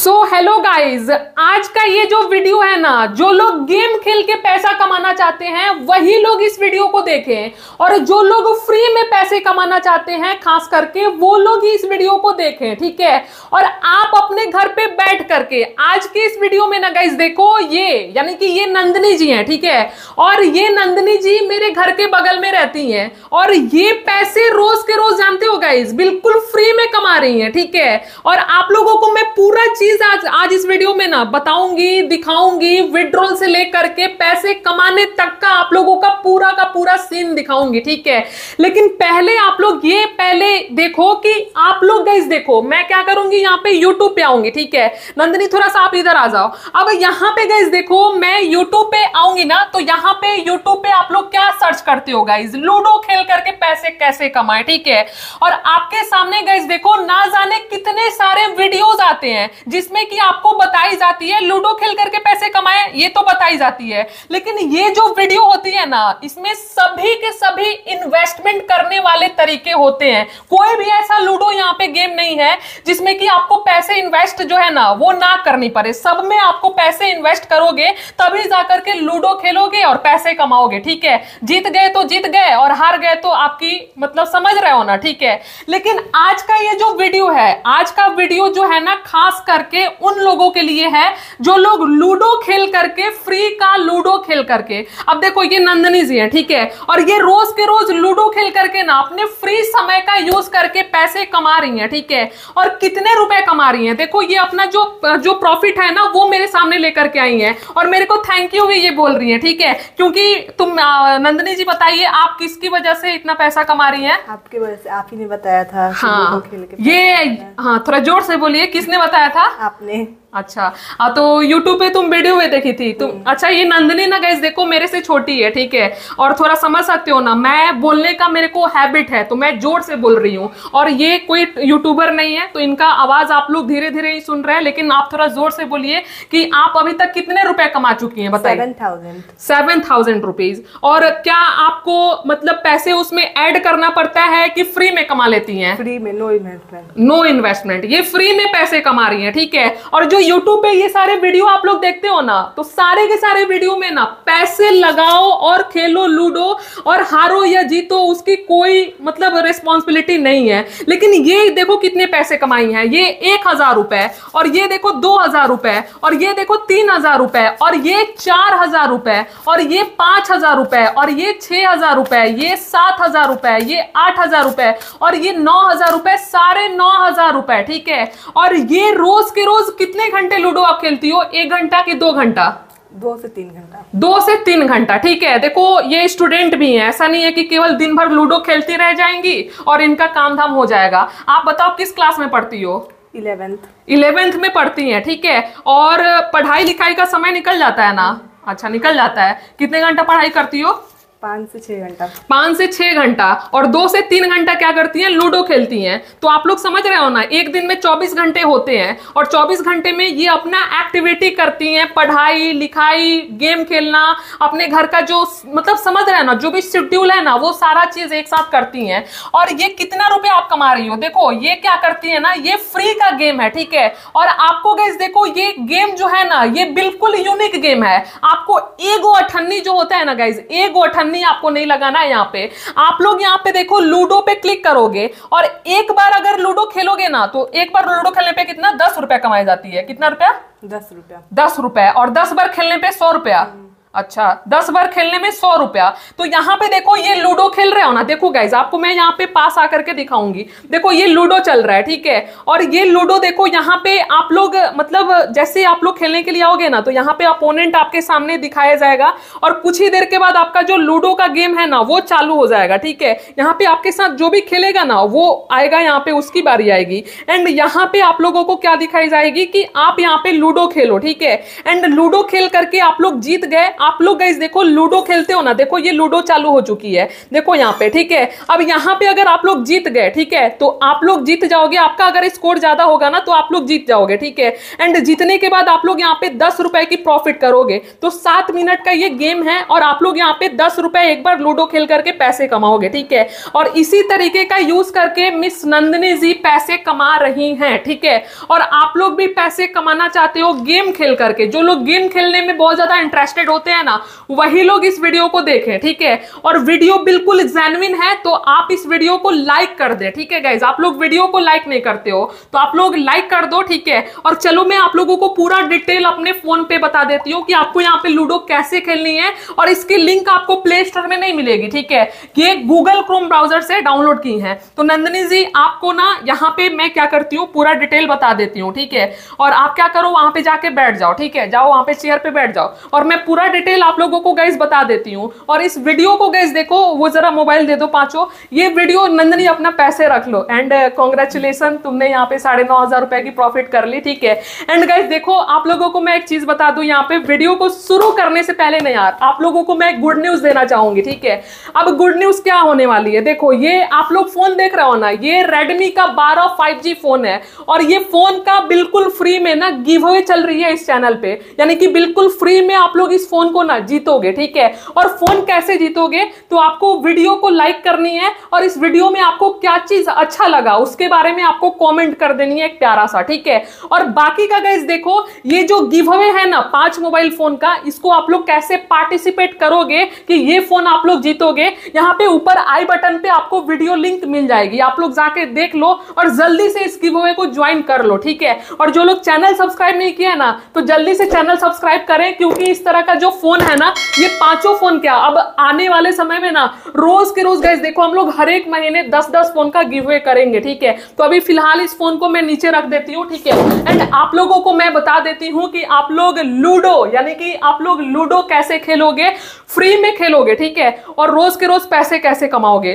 So hello guys आज का ये जो वीडियो है ना, जो लोग गेम खेल के पैसा कमाना चाहते हैं, वही लोग इस वीडियो को देखें। और जो लोग फ्री में पैसे कमाना चाहते हैं, खास करके, वो लोग ही इस वीडियो को देखें, ठीक है? और आप अपने घर पे बैठ करके, आज के इस वीडियो में ना गाइज़ देखो ये, यानी कि ये नंदनी जी हैं, ठीक है? और ये नंदनी जी मेरे घर के बगल में रहती हैं। और ये पैसे रोज के रोज जानते हो गाइज़ बिल्कुल फ्री में कमा रही है, ठीक है? और आप लोगों को मैं पूरा चीज़ आज आज इस वीडियो में ना बताऊँगी, दिखाऊँगी विड्रॉल से लेकर के पैसे कमाने तक का आप लोगों का पूरा का पूरा सीन दिखाऊँगी, ठीक है? लेकिन पहले आप लोग ये पहले देखो कि आप लोग गाइस देखो, मैं क्या करूँगी, यहाँ पे यूट्यूब पे आऊँगी, ठीक है? नंदनी, थोड़ा सा आप इधर आ जाओ। अब यहाँ पे गाइस देखो, मैं यूट्यूब पे आऊँगी ना तो यहाँ पे यूट्यूब पे आप लोग क्या सर्च करते हो गाइस लूडो खेल करके पैसे कैसे कमाए, ठीक है? और आपके सामने गाइस देखो, ना जाने कितने सारे वीडियोस आते हैं जिसमें कि आपको बताई जाती है, लूडो खेल करके पैसे कमाए, ये तो बताई जाती है। लेकिन ये जो वीडियो होती है ना, इसमें सभी के सभी इन्वेस्टमेंट करने वाले तरीके होते हैं। कोई भी ऐसा लूडो यहाँ पे गेम नहीं है, जिसमें कि आपको पैसे इन्वेस्ट जो है ना, वो ना करनी पड़े। सब में आपको पैसे इन्वेस्ट करोगे, तभी जाकर के लूडो खेलोगे और पैसे कमाओगे, ठीक है? जीत गए तो जीत गए और हार गए तो आपकी मतलब समझ रहे हो ना, ठीक है? लेकिन आज का ये जो वीडियो है, आज का वीडियो जो है ना, खास करके उन लोगों के लिए है जो लोग लूडो खेल करके फ्री का लूडो खेल करके। अब देखो ये नंदनी जी है ठीक है? और ये रोज के रोज लूडो खेल करके ना अपने फ्री समय का यूज़ करके पैसे कमा रही हैं ठीक है? और कितने रुपए कमा रही हैं? देखो ये अपना जो जो प्रॉफिट है ना वो मेरे सामने लेकर के आई है। और मेरे को थैंक यू भी ये बोल रही है ठीक है? क्योंकि तुम नंदनी जी बताइए आप किसकी वजह से इतना पैसा कमा रही है? आपके वजह से आप ही ने बताया था हाँ। खेल के ये हाँ थोड़ा ज़ोर से बोलिए किसने बताया था? आपने अच्छा। तो YouTube पे तुम वीडियो में देखी थी। तुम अच्छा ये नंदनी ना गैस देखो मेरे से छोटी है ठीक है? और थोड़ा समझ सकते हो ना मैं बोलने का मेरे को हैबिट है तो मैं ज़ोर से बोल रही हूँ। और ये कोई यूट्यूबर नहीं है तो इनका आवाज़ आप लोग धीरे धीरे ही सुन रहे हैं लेकिन आप थोड़ा ज़ोर से बोलिए कि आप अभी तक कितने रुपए कमा चुकी हैं बताइए। Seven thousand. रुपीज़। और क्या आपको मतलब पैसे उसमें एड करना पड़ता है कि फ्री में कमा लेती है? फ्री में नो इन्वेस्टमेंट नो इन्वेस्टमेंट ये फ्री में पैसे कमा रही है ठीक है? और जो यूट्यूब पे ये सारे वीडियो आप लोग देखते हो ना तो सारे के सारे वीडियो में ना पैसे लगाओ और खेलो लूडो और हारो या जीतो उसकी कोई मतलब रिस्पॉन्सिबिलिटी नहीं है लेकिन ये देखो कितने पैसे कमाई हैं ये एक हज़ार रुपए और ये देखो दो हज़ार रुपए और ये देखो तीन हज़ार रुपए और ये चार हज़ार रुपए और ये पाँच हज़ार रुपए और ये छह हज़ार रुपए ये सात हज़ार रुपए ये आठ हज़ार रुपए और ये नौ हज़ार रुपए साढ़े नौ हज़ार रुपए ठीक है और ये रोज के रोज कितने घंटे लूडो आप खेलती हो? एक घंटा कि दो घंटा? दो से तीन घंटा। दो से तीन घंटा ठीक है? देखो ये स्टूडेंट भी हैं। ऐसा नहीं है कि केवल दिन भर लूडो खेलती रह जाएँगी और इनका काम धाम हो जाएगा। आप बताओ किस क्लास में पढ़ती हो? इलेवेंथ। इलेवेंथ में पढ़ती हैं ठीक है? और पढ़ाई लिखाई का समय निकल जाता है ना? अच्छा निकल जाता है। कितने घंटा पढ़ाई करती हो? पाँच से छह घंटा। से घंटा और दो से तीन घंटा क्या करती हैं? लूडो खेलती हैं। तो आप लोग समझ रहे हो ना? एक दिन में चौबीस घंटे होते हैं और चौबीस घंटे में ये अपना एक्टिविटी करती हैं, पढ़ाई, लिखाई गेम खेलना, अपने घर का जो मतलब समझ रहे हैं ना? जो भी शेड्यूल है ना, वो सारा चीज़ एक साथ करती हैं। और ये कितना रुपए आप कमा रही हो? देखो, ये क्या करती है ना? ये फ्री का गेम है, ठीक है? और आपको गैस देखो, ये गेम जो है ना, ये बिल्कुल यूनिक गेम है। आपको एगो अठन्नी जो होता है ना गाइज़ एगो अठन्नी नहीं आपको नहीं लगाना है यहाँ पे। आप लोग यहाँ पे देखो लूडो पे क्लिक करोगे और एक बार अगर लूडो खेलोगे ना तो एक बार लूडो खेलने पे कितना? दस रुपया कमाई जाती है। कितना रुपया? दस रुपया। दस रुपया। और दस बार खेलने पे सौ रुपया। अच्छा दस बार खेलने में सौ रुपया। तो यहाँ पे देखो, ये लूडो खेल रहे हो ना? देखो गाइज़ आपको मैं यहाँ पे पास आकर के दिखाऊँगी। देखो, ये लूडो चल रहा है, ठीक है? और ये लूडो देखो, यहाँ पे आप लोग मतलब जैसे आप लोग खेलने के लिए आओगे ना तो यहाँ पे अपोनेंट आपके सामने दिखाया जाएगा और कुछ ही देर के बाद आपका जो लूडो का गेम है ना, वो चालू हो जाएगा, ठीक है? यहाँ पे आपके साथ जो भी खेलेगा ना, वो आएगा यहाँ पे, उसकी बारी आएगी। एंड यहाँ पे आप लोगों को क्या दिखाई जाएगी कि आप यहाँ पे लूडो खेलो, ठीक है? एंड लूडो खेल करके आप लोग जीत गए आप लोग गाइज़ देखो, लूडो खेलते हो ना, देखो, ये लूडो चालू हो चुकी है। देखो यहाँ पे, ठीक है? अब यहाँ पे अगर आप लोग जीत गए, ठीक है? तो आप लोग जीत जाओगे। आपका अगर स्कोर ज़्यादा होगा ना तो आप लोग जीत जाओगे, ठीक है? एंड जीतने के बाद आप लोग यहाँ पे दस रुपए की प्रॉफिट करोगे। तो सात मिनट का ये गेम है और आप लोग यहाँ पे दस रुपए एक बार लूडो खेल करके पैसे कमाओगे, ठीक है? और इसी तरीके का यूज़ करके मिस नंदनी जी पैसे कमा रही हैं, ठीक है? और आप लोग भी पैसे कमाना चाहते हो गेम खेल करके। जो लोग गेम खेलने में बहुत ज़्यादा इंटरेस्टेड होते हैं ना, वही लोग इस वीडियो को देखें, ठीक है? और वीडियो बिल्कुल जेन्युइन है तो आप इस वीडियो को लाइक कर दे, ठीक है गाइज़ आप लोग वीडियो को लाइक नहीं करते हो तो आप लोग लाइक कर दो, ठीक है? और चलो मैं आप लोगों को पूरा डिटेल अपने फ़ोन पे बता देती हूँ कि आपको यहाँ पे लूडो कैसे खेलनी है, और इसकी लिंक आपको प्ले स्टोर में नहीं मिलेगी, ठीक है? ये गूगल क्रोम ब्राउज़र से डाउनलोड की है। तो नंदनी जी, आपको ना यहाँ पे मैं क्या करती हूँ, पूरा डिटेल बता देती हूँ, ठीक है? और आप क्या करो, वहाँ पे जाके बैठ जाओ, ठीक है? जाओ, वहाँ पे चेयर पे बैठ जाओ, और मैं पूरा डिटेल आप लोगों को गाइज़ बता देती हूँ। और इस वीडियो को गाइज़ देखो, वो जरा मोबाइल दे दो पाँचों। ये वीडियो नंदनी अपना पैसे रख लो। एंड कॉन्ग्रेचुलेसन तुमने यहाँ पे साढ़े नौ हज़ार रुपए की प्रॉफिट कर ली, ठीक है? एंड गाइज़ देखो, आप लोगों को मैं एक चीज़ बता दूँ, यहाँ पे वीडियो को शुरू करने से पहले नहीं यार, आप लोगों को मैं गुड न्यूज़ देना चाहूँगी, ठीक है? अब गुड न्यूज़ क्या होने वाली है? देखो, ये आप लोग फ़ोन देख रहे हो ना, ये रेडमी का बारह फाइव फ़ोन है। और ये फ़ोन का बिल्कुल फ्री में ना गिव अवे चल रही है इस चैनल पे। यानी कि बिल्कुल फ्री में आप लोग इस फ़ोन को ना जीतोगे, ठीक है? और फ़ोन कैसे जीतोगे? तो आपको वीडियो को लाइक करनी है और इस वीडियो में आपको क्या चीज़ अच्छा लगा उसके बारे में आपको कमेंट कर देनी है एक प्यारा सा, ठीक है? और बाकी का गाइस देखो, ये जो गिव अवे है ना पाँच मोबाइल फ़ोन का, इसको आप लोग कैसे पार्टिसिपेट करोगे कि ये फ़ोन आप लोग जीतोगे? यहाँ पे ऊपर आई बटन पे आपको वीडियो लिंक मिल जाएगी। आप लोग जाके देख लो और जल्दी से इस गिव अवे को ज्वाइन कर लो, ठीक है? और जो लोग चैनल सब्सक्राइब नहीं किया ना तो जल्दी से चैनल सब्सक्राइब करें, क्योंकि इस तरह का जो फ़ोन है ना, ये पाँचों फ़ोन क्या? अब आने वाले समय में ना, रोज के रोज गैस देखो हम लोग हर एक महीने दस दस फ़ोन का गिव अवे करेंगे, ठीक है? तो अभी फ़िलहाल इस फ़ोन को मैं नीचे रख देती हूँ, ठीक है? एंड आप लोगों को मैं बता देती हूँ कि आप लोग लूडो, यानी कि आप लोग लूडो कैसे खेलोगे? फ्री में खेलोगे, ठीक है? और रोज के रोज पैसे कैसे कमाओगे?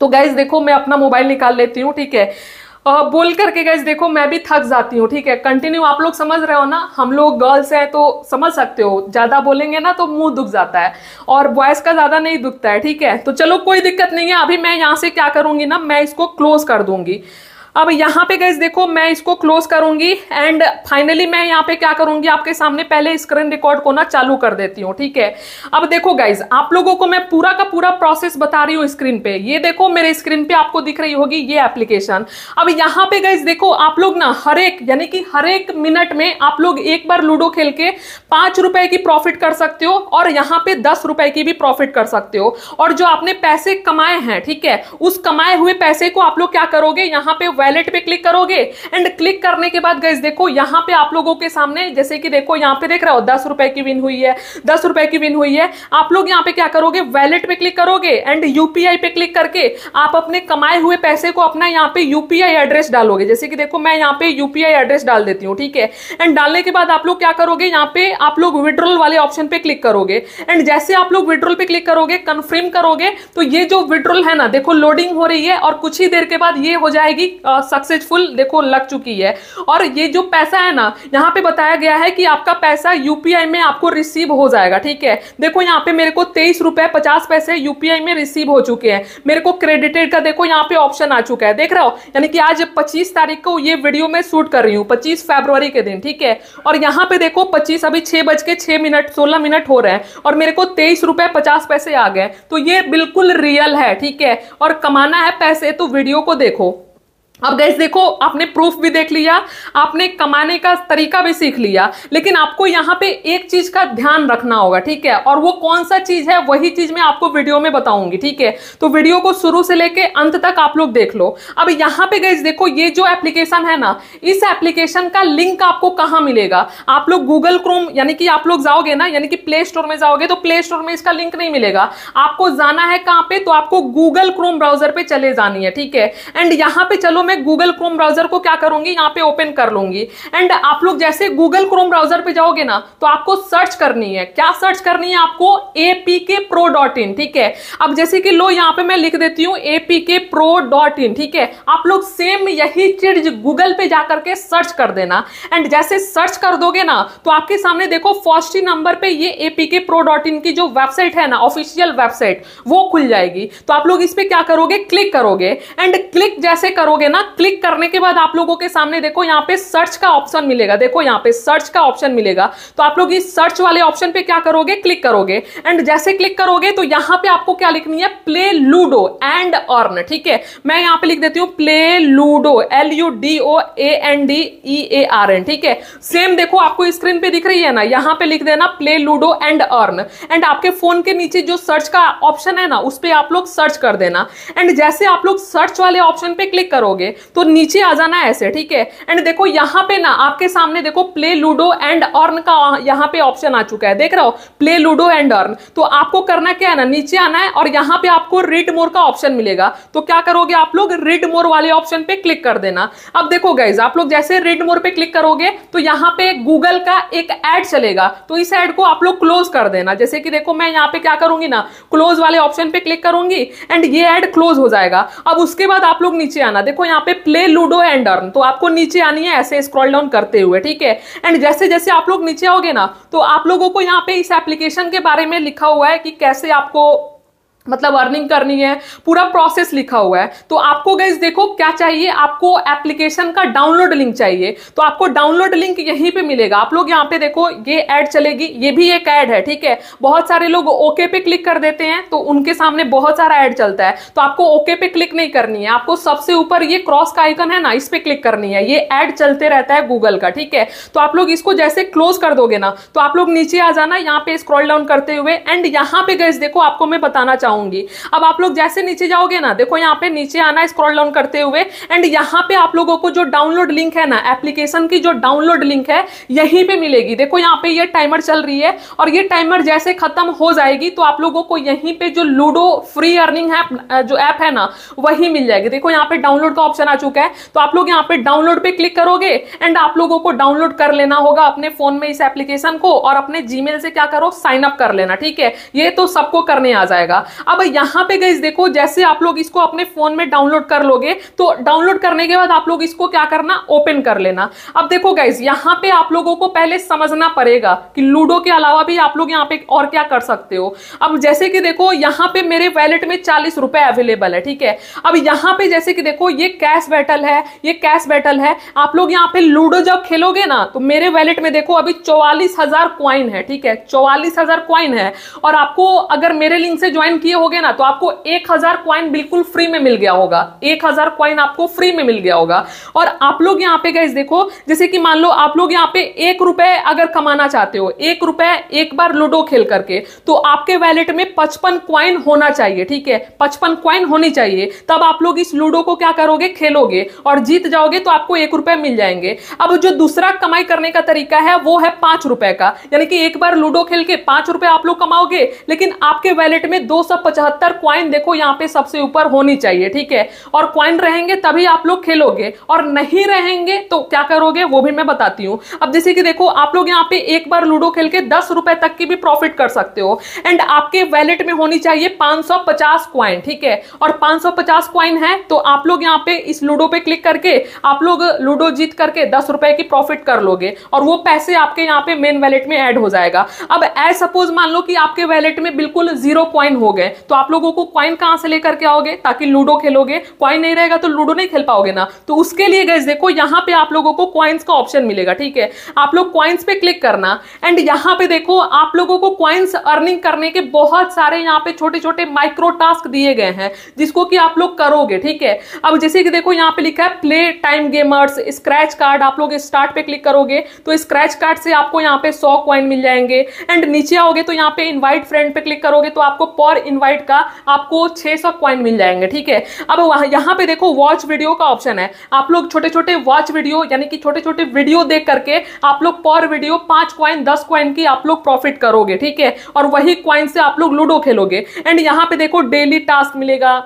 तो गैस देखो मैं अपना मोबाइल निकाल लेती हूँ, ठीक है? बोल करके गैस देखो, मैं भी थक जाती हूँ, ठीक है? कंटिन्यू आप लोग समझ रहे हो ना? हम लोग गर्ल्स हैं तो समझ सकते हो। ज़्यादा बोलेंगे ना तो मुँह दुख जाता है। और बॉयज़ का ज़्यादा नहीं दुखता है, ठीक है? तो चलो, कोई दिक्कत नहीं है। अभी मैं यहाँ से क्या करूँगी ना, मैं इसको क्लोज कर दूँगी। अब यहाँ पे गैस देखो, मैं इसको क्लोज करूँगी एंड फाइनली मैं यहाँ पे क्या करूँगी, आपके सामने पहले स्क्रीन रिकॉर्ड को ना चालू कर देती हूँ, ठीक है? अब देखो गाइज़ आप लोगों को मैं पूरा का पूरा प्रोसेस बता रही हूँ स्क्रीन पे। ये देखो, मेरे स्क्रीन पे आपको दिख रही होगी ये एप्लीकेशन अब यहाँ पे गाइज़ देखो, आप लोग ना हर एक, यानी कि हर एक मिनट में आप लोग एक बार लूडो खेल के पाँच रुपए की प्रॉफिट कर सकते हो और यहाँ पे दस रुपए की भी प्रॉफिट कर सकते हो। और जो आपने पैसे कमाए हैं, ठीक है, उस कमाए हुए पैसे को आप लोग क्या करोगे, यहाँ पे वैलेट पे क्लिक करोगे एंड क्लिक करने के बाद गाइज़ देखो यहाँ पे आप लोगों के सामने, जैसे कि देखो यहाँ पे देख रहे हो, दस रुपए की विन हुई है, दस रुपए की विन हुई है। आप लोग यहाँ पे क्या करोगे वैलेट पे क्लिक करोगे एंड यूपीआई पे क्लिक करके आप अपने कमाए हुए पैसे को अपना यहाँ पे यूपीआई एड्रेस डालोगे। जैसे कि देखो मैं यहाँ पे यूपीआई एड्रेस डाल देती हूँ, ठीक है? एंड डालने के बाद आप लोग क्या करोगे, यहाँ पे आप लोग विड्रोल वाले ऑप्शन पे क्लिक करोगे। एंड जैसे आप लोग विड्रोल पे क्लिक करोगे कन्फर्म करोगे तो ये जो विड्रोल है ना, देखो लोडिंग हो रही है और कुछ ही देर के बाद ये हो जाएगी सक्सेसफुल देखो, लग चुकी है। और ये जो पैसा है ना, यहाँ पे बताया गया है कि आपका पैसा यूपीआई में आपको रिसीव हो जाएगा, ठीक है? देखो, यहाँ पे मेरे को तेईस रुपए पचास पैसे यूपीआई में रिसीव हो चुके हैं। मेरे को क्रेडिटेड का देखो, यहाँ पे ऑप्शन आ चुका है। देख रहे हो? यानी कि आज पच्चीस तारीख को ये वीडियो में शूट कर रही हूँ, पच्चीस फेब्रुवरी के दिन, ठीक है? और यहाँ पे देखो, पच्चीस, अभी छह बज के छह मिनट, सोलह मिनट हो रहे हैं और मेरे को तेईस रुपए पचास पैसे आ गए तो ये बिल्कुल रियल है, ठीक है? और कमाना है पैसे तो वीडियो को देखो। अब गैस देखो, आपने प्रूफ भी देख लिया, आपने कमाने का तरीका भी सीख लिया, लेकिन आपको यहाँ पे एक चीज़ का ध्यान रखना होगा, ठीक है? और वो कौन सा चीज़ है, वही चीज़ मैं आपको वीडियो में बताऊँगी, ठीक है? तो वीडियो को शुरू से लेके अंत तक आप लोग देख लो। अब यहाँ पे गैस देखो, ये जो एप्लीकेशन है ना, इस एप्लीकेशन का लिंक आपको कहाँ मिलेगा? आप लोग गूगल क्रोम यानी कि आप लोग जाओगे ना, यानी कि प्ले स्टोर में जाओगे तो प्ले स्टोर में इसका लिंक नहीं मिलेगा। आपको जाना है कहाँ पे तो आपको गूगल क्रोम ब्राउज़र पे चले जानी है, ठीक है? एंड यहाँ पे चलो मैं गूगल क्रोम ब्राउज़र को क्या करूँगी? यहाँ पे ओपन कर लूँगी। एंड आप लोग जैसे गूगल क्रोम ब्राउज़र पे जाओगे ना तो आपको सर्च करनी है। क्या सर्च करनी है आपको? एपीके प्रो डॉट इन ठीक है? अब जैसे कि लो, यहाँ पे मैं लिख देती हूँ एपीके प्रो डॉट इन ठीक है? आप लोग सेम यही चीज़ गूगल पे जाकर के सर्च कर देना। एंड जैसे सर्च कर दोगे ना तो आपके सामने देखो फ़र्स्ट ही नंबर पे ये एपीके प्रो डॉट इन की जो वेबसाइट है ना ऑफिशियल वेबसाइट वो खुल जाएगी। तो आप लोग इस पे क्या करोगे? क्लिक करोगे। एंड क्लिक जैसे करोगे ना क्लिक करने के बाद आप लोगों के सामने देखो यहाँ पे सर्च का ऑप्शन मिलेगा। देखो यहाँ पे सर्च का ऑप्शन मिलेगा। तो आप लोग इस सर्च वाले ऑप्शन पे क्या करोगे? क्लिक करोगे। एंड जैसे क्लिक करोगे तो यहाँ पे आपको क्या लिखनी है? प्ले लूडो एंड अर्न ठीक है? मैं यहाँ पे लिख देती हूँ play ludo L U D O A N D E A R N ठीक है? सेम देखो, आपको स्क्रीन पे दिख रही है ना? यहाँ पे लिख देना play ludo and earn and आपके फ़ोन के नीचे जो सर्च का ऑप्शन है ना, उस पर आप लोग सर्च कर देना। एंड जैसे आप लोग सर्च वाले ऑप्शन पे क्लिक करोगे तो नीचे आ जाना ऐसे, ठीक है? एंड देखो, यहाँ पे ना, आपके सामने देखो प्ले लूडो एंड अर्न का यहाँ पे ऑप्शन आ चुका है। देख रहे हो? प्ले लूडो एंड अर्न तो आपको करना क्या है ना, नीचे आना है और यहाँ पे आपको रीड मोर का ऑप्शन मिलेगा। तो क्या करोगे आप लोग? रीड मोर वाले ऑप्शन पे क्लिक कर देना। अब देखो गाइज़ आप लोग जैसे रीड मोर पे क्लिक करोगे तो यहाँ पे गूगल का एक एड चलेगा। तो इस एड को आप लोग क्लोज कर देना। जैसे कि देखो, मैं यहाँ पे क्या करूँगी ना क्लोज वाले ऑप्शन पे क्लिक करूँगी एंड ये एड क्लोज हो जाएगा। अब उसके बाद आप लोग नीचे आना। देखो, यहाँ पे प्ले लूडो एंड अर्न तो आपको नीचे आनी है, ऐसे स्क्रॉल डाउन करते हुए, ठीक है? एंड जैसे जैसे आप लोग नीचे आओगे ना तो आप लोगों को यहाँ पे इस एप्लीकेशन के बारे में लिखा हुआ है कि कैसे आपको मतलब अर्निंग करनी है, पूरा प्रोसेस लिखा हुआ है। तो आपको गैस देखो, क्या चाहिए? आपको एप्लीकेशन का डाउनलोड लिंक चाहिए। तो आपको डाउनलोड लिंक यहीं पे मिलेगा। आप लोग यहाँ पे देखो, ये ऐड चलेगी, ये भी एक ऐड है, ठीक है? बहुत सारे लोग ओके पे क्लिक कर देते हैं तो उनके सामने बहुत सारा ऐड चलता है। तो आपको ओके पे क्लिक नहीं करनी है। आपको सबसे ऊपर ये क्रॉस का आइकन है ना, इस पे क्लिक करनी है। ये ऐड चलते रहता है गूगल का, ठीक है? तो आप लोग इसको जैसे क्लोज कर दोगे ना तो आप लोग नीचे आ जाना, यहाँ पे स्क्रॉल डाउन करते हुए एंड यहाँ पे गैस देखो, आपको मैं बताना चाहूँगी अब आप लोग जैसे नीचे जाओगे ना, देखो यहाँ पे नीचे आना स्क्रॉल डाउन करते हुए एंड यहाँ पे आप लोगों को जो डाउनलोड लिंक है ना एप्लीकेशन की जो डाउनलोड लिंक है, यहीं पे मिलेगी। देखो यहाँ पे ये टाइमर चल रही है, और ये टाइमर जैसे खत्म हो जाएगी तो आप लोगों को यहीं पे जो लूडो फ्री अर्निंग है जो ऐप है ना, वही मिल जाएगी। देखो यहाँ पे डाउनलोड का ऑप्शन आ चुका है तो आप लोग यहाँ पे डाउनलोड पे क्लिक करोगे एंड आप लोगों को डाउनलोड कर लेना होगा अपने फ़ोन में इस एप्लीकेशन को, और अपने जीमेल से क्या करो साइन अप कर लेना, ठीक है? ये तो सबको करने आ जाएगा। अब यहाँ पे गई देखो, जैसे आप लोग इसको अपने फ़ोन में डाउनलोड कर लोगे तो डाउनलोड करने के बाद आप लोग इसको क्या करना ओपन कर लेना। अब देखो गाइज़ यहाँ पे आप लोगों को पहले समझना पड़ेगा कि लूडो के अलावा भी आप लोग यहाँ पे और क्या कर सकते हो। अब जैसे कि देखो, यहाँ पे मेरे वैलेट में चालीस रुपए अवेलेबल है, ठीक है? अब यहाँ पे जैसे कि देखो, ये कैश बैटल है, ये कैश बैटल है। आप लोग यहाँ पे लूडो जब खेलोगे ना तो मेरे वैलेट में देखो, अभी चौवालीस हज़ार क्वाइन है, ठीक है? चौवालीस हज़ार क्वाइन है। और आपको अगर मेरे लिंक से ज्वाइन किए होगे ना तो आपको एक हज़ार क्वाइन बिल्कुल फ्री में मिल गया होगा। एक हज़ार क्वाइन आपको फ्री में मिल गया होगा। और आप लोग यहाँ पे गए देखो, जैसे कि मान लो, आप लोग यहाँ पे एक रुपए अगर कमाना चाहते हो, एक रुपए एक बार लूडो खेल करके तो आपके वैलेट में पचपन क्वाइन होना चाहिए, ठीक है? पचपन क्वाइन होनी चाहिए। तब आप लोग इस लूडो को क्या करोगे? खेलोगे। और जीत जाओगे तो आपको एक रुपए मिल जाएँगे। अब जो दूसरा कमाई करने का तरीका है, वो है पाँच रुपए का। यानी कि एक बार लूडो खेल के पाँच रुपए आप लोग कमाओगे, लेकिन आपके वैलेट में दो सौ पचहत्तर क्वाइन देखो यहाँ पे सबसे ऊपर होनी चाहिए, ठीक है? और क्वाइन रहेंगे तभी आप लोग खेलोगे, और नहीं रहेंगे तो क्या करोगे, वो भी मैं बताती हूँ। अब जैसे कि देखो, आप लोग यहाँ पे एक बार लूडो खेल के दस रुपए तक की भी प्रॉफिट कर सकते हो। एंड आपके वैलेट में होनी चाहिए 550 क्वाइन ठीक है? और 550 क्वाइन है तो आप लोग यहाँ पे इस लूडो पे क्लिक करके आप लोग लूडो जीत करके दस रुपए की प्रॉफिट कर लोगे, और वो पैसे आपके यहाँ पे मेन वैलेट में ऐड हो जाएगा। अब एज सपोज़ मान लो कि आपके वैलेट में बिल्कुल ज़ीरो क्वाइन हो गए तो आप लोगों को क्वाइन कहाँ से लेकर के आओगे? ताकि लूडो खेलोगे। क्वाइन नहीं रहेगा तो लूडो नहीं खेल पाओगे ना। तो उसके लिए गैस देखो, यहाँ पे आप लोगों को क्वाइंस का ऑप्शन मिलेगा, ठीक है? आप लोग क्वाइंस पे क्लिक करना। एंड यहाँ पे देखो, आप लोगों को क्वाइंस अर्निंग करने के बहुत सारे यहाँ पे छोटे छोटे माइक्रो टास्क दिए गए हैं, जिसको कि आप लोग करोगे, ठीक है? अब जैसे कि देखो, यहाँ पे लिखा है play time gamers scratch card आप लोग स्टार्ट पे क्लिक करोगे तो स्क्रैच कार्ड से आपको यहाँ पे सौ क्वाइन मिल जाएँगे। एंड नीचे आओगे तो यहाँ पे इनवाइट फ्रेंड पे क्लिक करोगे तो आपको पर इनवाइट का आपको 600 सौ क्वाइन मिल जाएँगे, ठीक है? अब यहाँ पे देखो वॉच वीडियो का ऑप्शन है। आप लोग छोटे छोटे वॉच वीडियो यानी कि छोटे छोटे वीडियो देख करके आप लोग पर वीडियो पाँच क्वाइन दस क्वाइन की आप लोग प्रॉफिट करोगे, ठीक है? और वही क्वाइन से आप लोग लूडो खेलोगे। एंड यहाँ पे देखो डेली टास्क मिलेगा।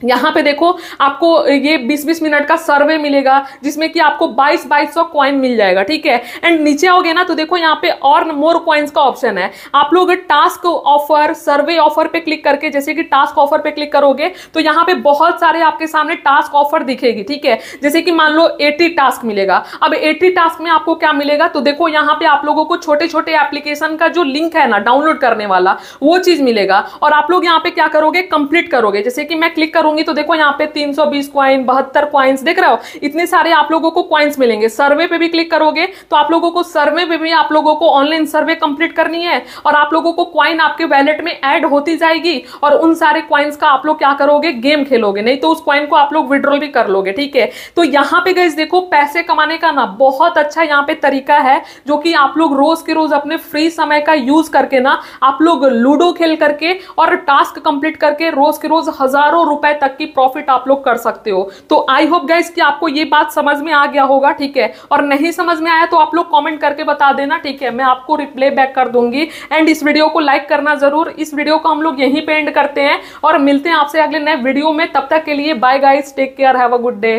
यहाँ पे देखो, आपको ये 20-20 मिनट का सर्वे मिलेगा, जिसमें कि आपको 22 बाईस सौ कॉइन मिल जाएगा, ठीक है? एंड नीचे आओगे ना तो देखो यहाँ पे और मोर कॉइन्स का ऑप्शन है। आप लोग टास्क ऑफ़र सर्वे ऑफ़र पे क्लिक करके, जैसे कि टास्क ऑफ़र पे क्लिक करोगे तो यहाँ पे बहुत सारे आपके सामने टास्क ऑफ़र दिखेगी, ठीक है? जैसे कि मान लो एटी टास्क मिलेगा। अब एटी टास्क में आपको क्या मिलेगा? तो देखो यहाँ पे आप लोगों को छोटे छोटे एप्लीकेशन का जो लिंक है ना डाउनलोड करने वाला, वो चीज़ मिलेगा। और आप लोग यहाँ पे क्या करोगे? कंप्लीट करोगे। जैसे कि मैं क्लिक करूँगी तो देखो यहाँ पे 320 क्वाइन बहत्तर क्वाइंस देख रहे हो? इतने सारे आप लोगों को क्वाइंस मिलेंगे। सर्वे पे भी क्लिक करोगे तो आप लोगों को सर्वे पे भी आप लोगों को ऑनलाइन सर्वे कंप्लीट करनी है और आप लोगों को क्वाइन आपके वैलेट में ऐड होती जाएगी और उन सारे क्वाइंस का आप लोग क्या करोगे? गेम खेलोगे। नहीं तो उस क्वाइन को आप लोग विड्रॉल भी कर लोगे, ठीक है? तो यहाँ पे गई देखो, पैसे कमाने का ना बहुत अच्छा यहाँ पे तरीका है, जो कि आप लोग रोज के रोज अपने फ्री समय का यूज़ करके ना आप लोग लूडो खेल करके और टास्क कंप्लीट करके रोज के रोज हज़ारों रुपए तक की प्रॉफिट आप लोग कर सकते हो। तो आई होप गाइस कि आपको ये बात समझ में आ गया होगा, ठीक है? और नहीं समझ में आया तो आप लोग कमेंट करके बता देना, ठीक है? मैं आपको रिप्लाई बैक कर दूँगी। एंड इस वीडियो को लाइक करना ज़रूर। इस वीडियो को हम लोग यहीं पे एंड करते हैं। और मिलते हैं आपसे अगले नए वीडियो में। तब तक के लिए bye guys take care have a good day